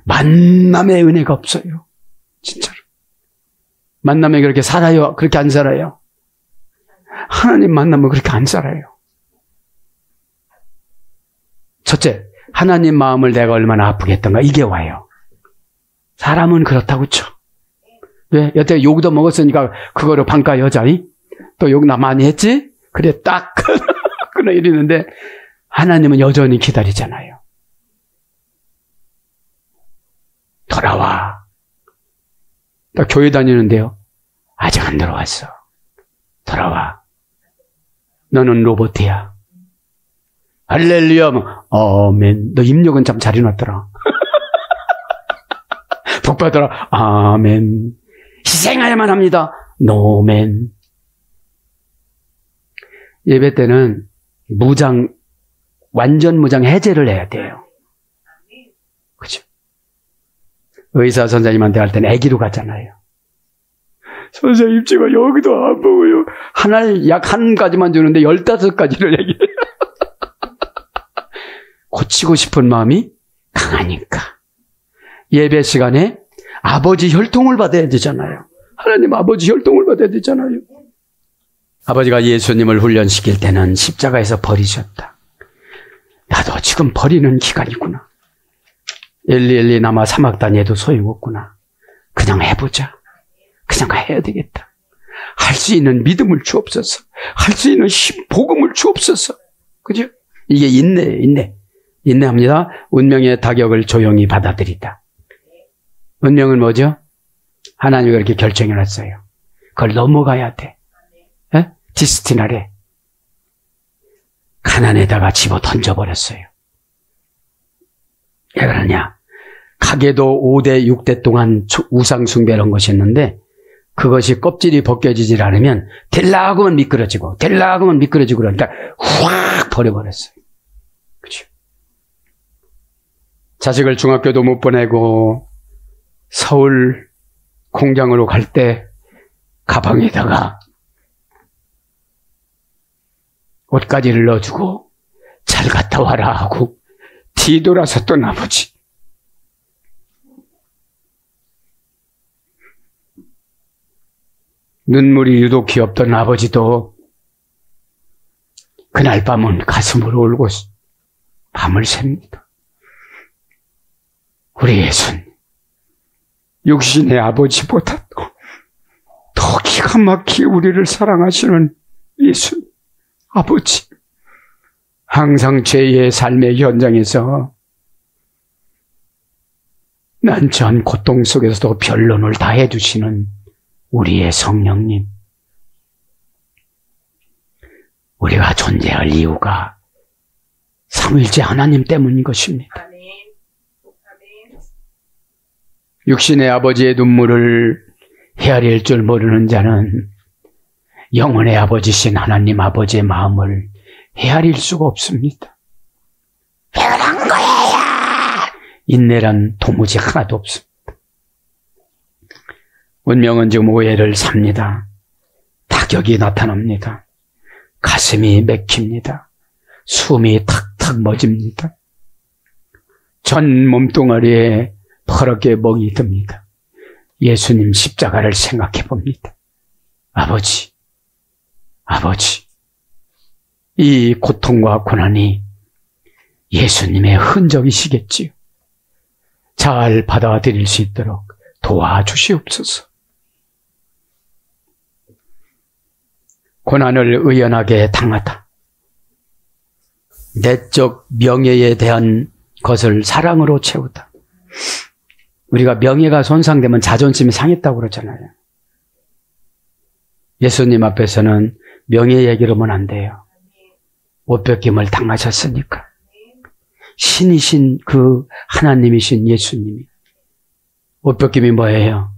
만남의 은혜가 없어요. 진짜로. 만남에 그렇게 살아요? 그렇게 안 살아요? 하나님 만나면 그렇게 안 살아요. 첫째, 하나님 마음을 내가 얼마나 아프게 했던가 이게 와요. 사람은 그렇다고 쳐. 왜? 여태 욕도 먹었으니까 그거를 반가 여자이? 또욕 나 많이 했지? 그래 딱 그래 이러는데 하나님은 여전히 기다리잖아요. 돌아와. 딱 교회 다니는데요. 아직 안 들어왔어. 돌아와. 너는 로봇이야. 할렐루야. 아멘. 너 입력은 참 잘 해놨더라. 복 받아라. 아멘. 희생하야만 합니다. 노멘. 예배 때는 무장, 완전 무장 해제를 해야 돼요. 그죠? 의사 선생님한테 할 때는 애기로 가잖아요. 선생님 제가 여기도 안 먹어요. 하나에 약한 가지만 주는데 열다섯 가지를 얘기해요. 고치고 싶은 마음이 강하니까. 예배 시간에 아버지 혈통을 받아야 되잖아요. 하나님 아버지 혈통을 받아야 되잖아요. 아버지가 예수님을 훈련시킬 때는 십자가에서 버리셨다. 나도 지금 버리는 기간이구나. 엘리 엘리 남아 사막 다녀도 소용없구나. 그냥 해보자. 그냥 해야 되겠다. 할 수 있는 믿음을 주옵소서. 할 수 있는 힘, 복음을 주옵소서. 그죠? 이게 인내, 인내. 인내합니다. 운명의 타격을 조용히 받아들이다. 운명은 뭐죠? 하나님이 그렇게 결정해 놨어요. 그걸 넘어가야 돼. 에? 디스티나래. 가난에다가 집어 던져버렸어요. 왜 그러냐? 가게도 5대, 6대 동안 우상숭배를 한 것이 있는데 그것이 껍질이 벗겨지질 않으면 될라 하면 미끄러지고 될라 하면 미끄러지고 그러니까 확 버려버렸어요. 그렇죠? 자식을 중학교도 못 보내고 서울 공장으로 갈 때 가방에다가 옷가지를 넣어주고 잘 갔다 와라 하고 뒤돌아섰던 아버지. 눈물이 유독 귀엽던 아버지도 그날 밤은 가슴으로 울고 밤을 셉니다. 우리 예수님, 육신의 아버지보다 더 기가 막히게 우리를 사랑하시는 예수님, 아버지. 항상 죄의 삶의 현장에서 난처한 고통 속에서도 변론을 다 해 주시는 우리의 성령님. 우리가 존재할 이유가 삼일째 하나님 때문인 것입니다. 육신의 아버지의 눈물을 헤아릴 줄 모르는 자는 영혼의 아버지신 하나님 아버지의 마음을 헤아릴 수가 없습니다. 왜 그런 거예요? 인내란 도무지 하나도 없습니다. 운명은 지금 오해를 삽니다. 타격이 나타납니다. 가슴이 맥힙니다. 숨이 탁탁 멎습니다. 전 몸뚱아리에 퍼렇게 멍이 듭니다. 예수님 십자가를 생각해 봅니다. 아버지, 아버지, 이 고통과 고난이 예수님의 흔적이시겠지요. 잘 받아들일 수 있도록 도와주시옵소서. 고난을 의연하게 당하다. 내적 명예에 대한 것을 사랑으로 채우다. 우리가 명예가 손상되면 자존심이 상했다고 그러잖아요. 예수님 앞에서는 명예 얘기를 하면 안 돼요. 옷벗김을 당하셨으니까. 신이신 그 하나님이신 예수님이. 옷벗김이 뭐예요?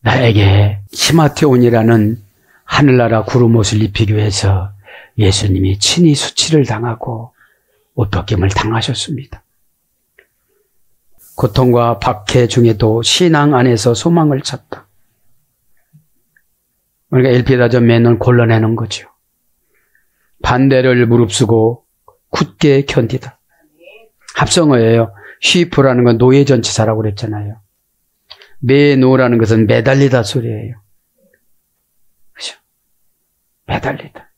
나에게 시마테온이라는 하늘나라 구름 옷을 입히기 위해서 예수님이 친히 수치를 당하고 옷벗김을 당하셨습니다. 고통과 박해 중에도 신앙 안에서 소망을 찾다. 그러니까 엘피다전 맨을 골라내는 거죠. 반대를 무릅쓰고 굳게 견디다. 합성어예요. 쉬프라는 건 노예 전치사라고 그랬잖아요. 매노라는 것은 매달리다 소리예요. 그죠? 매달리다.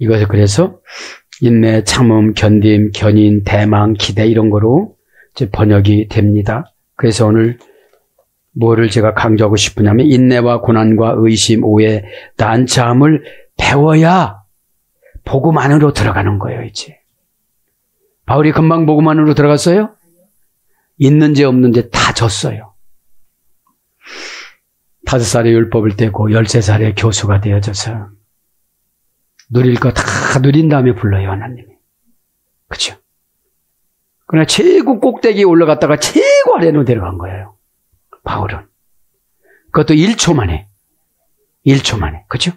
이것을 그래서 인내, 참음, 견딤, 견인, 대망, 기대 이런 거로 번역이 됩니다. 그래서 오늘 뭐를 제가 강조하고 싶으냐면 인내와 고난과 의심, 오해, 난처함을 배워야 복음 안으로 들어가는 거예요, 이제. 바울이 금방 복음 안으로 들어갔어요? 있는지 없는지 다 졌어요. 다섯 살에 율법을 떼고 열세 살에 교수가 되어져서 누릴 거 다 누린 다음에 불러요, 하나님이. 그죠? 그러나 최고 꼭대기에 올라갔다가 최고 아래로 내려간 거예요. 바울은. 그것도 1초 만에. 1초 만에. 그죠?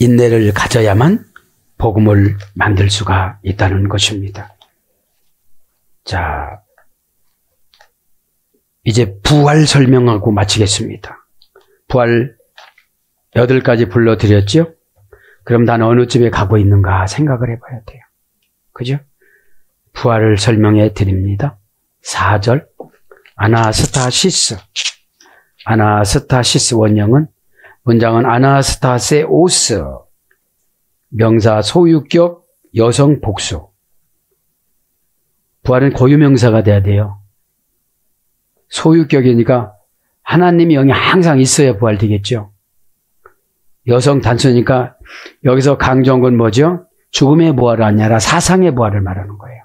인내를 가져야만 복음을 만들 수가 있다는 것입니다. 자, 이제 부활 설명하고 마치겠습니다. 부활 여덟 가지 불러드렸죠? 그럼 난 어느 집에 가고 있는가 생각을 해봐야 돼요. 그죠? 부활을 설명해 드립니다. 4절. 아나스타시스. 아나스타시스 원형은 문장은 아나스타세 오스. 명사 소유격 여성 복수. 부활은 고유명사가 돼야 돼요. 소유격이니까 하나님이 영이 항상 있어야 부활되겠죠. 여성 단수니까 여기서 건 뭐죠? 죽음의 부활이 아니라 사상의 부활을 말하는 거예요.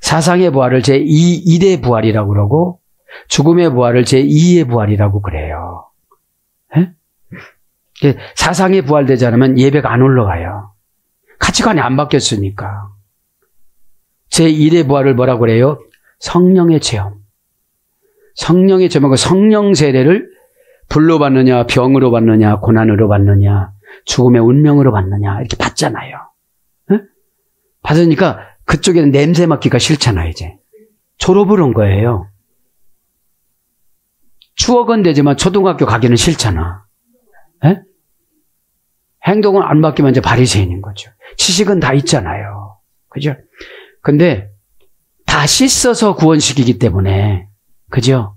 사상의 부활을 제2의 부활이라고 그러고 죽음의 부활을 제2의 부활이라고 그래요. 에? 사상의 부활되지 않으면 예배가 안 올라가요. 가치관이 안 바뀌었으니까. 제1의 부활을 뭐라고 그래요? 성령의 체험. 성령의 체험하고 성령 세례를 불로 받느냐, 병으로 받느냐, 고난으로 받느냐, 죽음의 운명으로 받느냐, 이렇게 받잖아요. 에? 받으니까 그쪽에는 냄새 맡기가 싫잖아, 이제. 졸업을 한 거예요. 추억은 되지만 초등학교 가기는 싫잖아. 에? 행동은 안 바뀌면 이제 바리새인인 거죠. 지식은 다 있잖아요. 그죠? 근데 다 씻어서 구원시키기 때문에 그죠?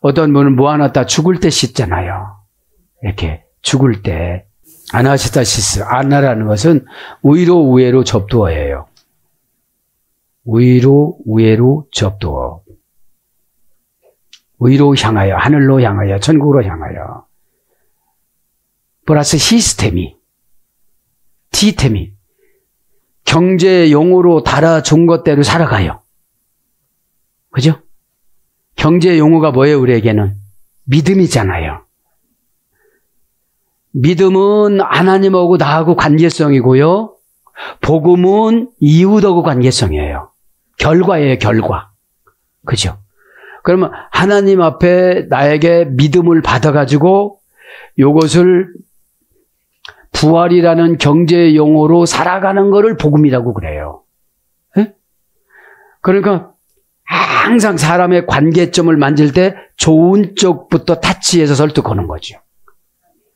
어떤 분은 모아놨다 죽을 때 씻잖아요. 이렇게 죽을 때 아나시타시스 아나라는 것은 위로 우회로 접두어예요. 위로 우회로 접두어. 위로 향하여 하늘로 향하여 천국으로 향하여 플러스 시스템이 티템이 경제 용어로 달아준 것대로 살아가요. 그죠? 경제 용어가 뭐예요, 우리에게는? 믿음이잖아요. 믿음은 하나님하고 나하고 관계성이고요. 복음은 이웃하고 관계성이에요. 결과예요, 결과. 그죠? 그러면 하나님 앞에 나에게 믿음을 받아가지고 이것을 부활이라는 경제 용어로 살아가는 것을 복음이라고 그래요. 에? 그러니까 항상 사람의 관계점을 만질 때 좋은 쪽부터 타치해서 설득하는 거죠.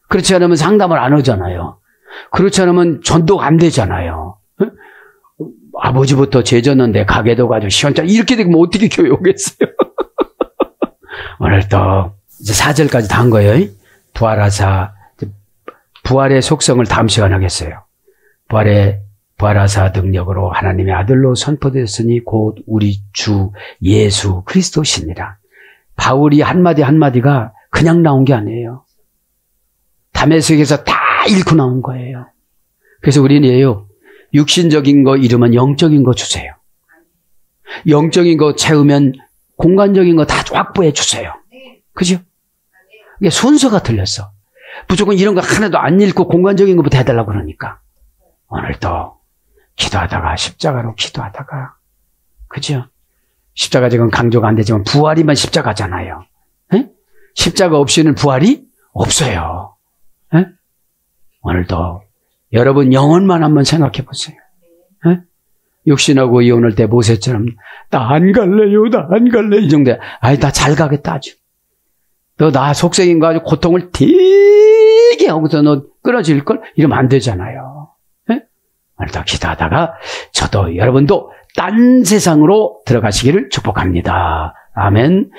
그렇지 않으면 상담을 안 하잖아요. 그렇지 않으면 전도가 안 되잖아요. 에? 아버지부터 죄졌는데 가게도 가지고 시원찮 이렇게 되면 어떻게 교회 오겠어요? 오늘 또 이제 4절까지 다 한 거예요. 부활하사 부활의 속성을 다음 시간 하겠어요. 부활의 부활하사 능력으로 하나님의 아들로 선포되었으니 곧 우리 주 예수 그리스도시니라. 바울이 한마디 한마디가 그냥 나온 게 아니에요. 담에색에서 다 읽고 나온 거예요. 그래서 우리는 예요. 육신적인 거 잃으면 영적인 거 주세요. 영적인 거 채우면 공간적인 거 다 확보해 주세요. 그죠? 이게 순서가 틀렸어. 무조건 이런 거 하나도 안 읽고 공간적인 것부터 해달라고 그러니까. 오늘도 기도하다가 십자가로 기도하다가 그죠? 십자가 지금 강조가 안 되지만 부활이면 십자가잖아요. 에? 십자가 없이는 부활이 없어요. 에? 오늘도 여러분 영혼만 한번 생각해 보세요. 에? 육신하고 이혼할 때 모세처럼 나 안 갈래요, 나 안 갈래 이 정도. 아이 나 잘 가겠다 아주. 너 나 속생인 거 아주 고통을 되게 하고서 너 끊어질 걸 이러면 안 되잖아요. 예? 오늘도 기도하다가 저도 여러분도 딴 세상으로 들어가시기를 축복합니다. 아멘.